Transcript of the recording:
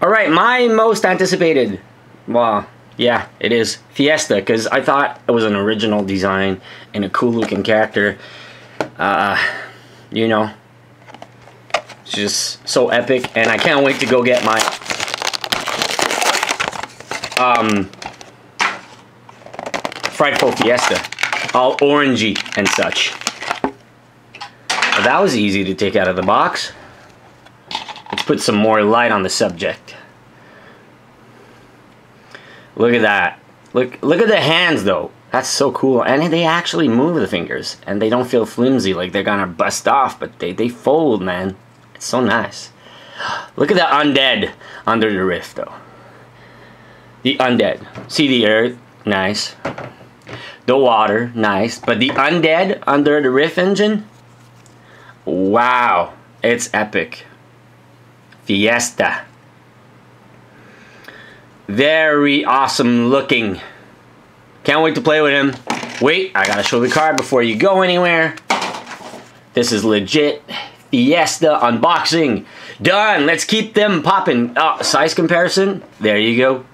All right, my most anticipated. Well, yeah, it is Fiesta because I thought it was an original design and a cool looking character. Uh, you know, it's just so epic, and I can't wait to go get my um Frightful Fiesta, all orangey and such. Well, that was easy to take out of the box. Put some more light on the subject. Look at that. Look look at the hands though. That's so cool. And they actually move the fingers. And they don't feel flimsy like they're gonna bust off, but they, they fold, man. It's so nice. Look at the undead under the rift though. The undead. See the earth? Nice. The water, nice. But the undead under the rift engine? Wow. It's epic. Fiesta. Very awesome looking. Can't wait to play with him. Wait, I gotta show the card before you go anywhere. This is legit Fiesta unboxing. Done. Let's keep them popping. Oh, size comparison. There you go.